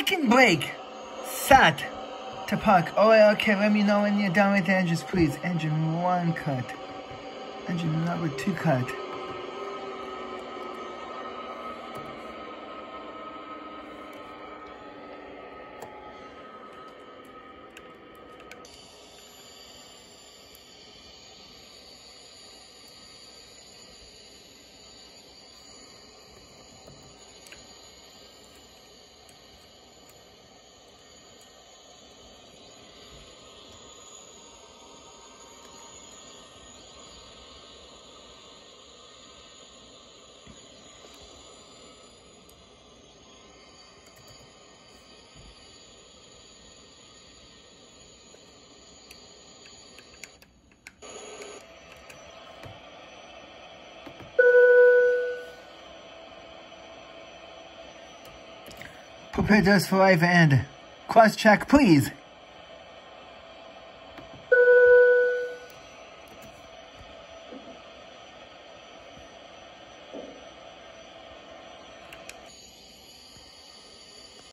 Second brake. Set. To park. Oh, okay, let me know when you're done with engines, please. Engine one cut. Engine number two cut. Prepare those for life and cross check, please.